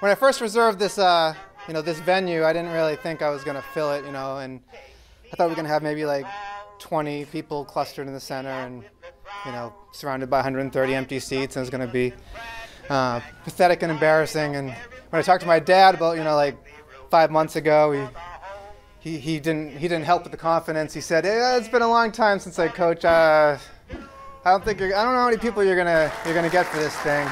when I first reserved this, uh, you know, this venue, I didn't really think I was going to fill it, you know, and I thought we were going to have maybe like 20 people clustered in the center and, you know, surrounded by 130 empty seats, and it was going to be uh, pathetic and embarrassing. And when I talked to my dad about, you know, like five months ago, he, he, he didn't he didn't help with the confidence. He said, yeah, "It's been a long time since I coach. Uh, I don't think you're, I don't know how many people you're gonna you're gonna get for this thing."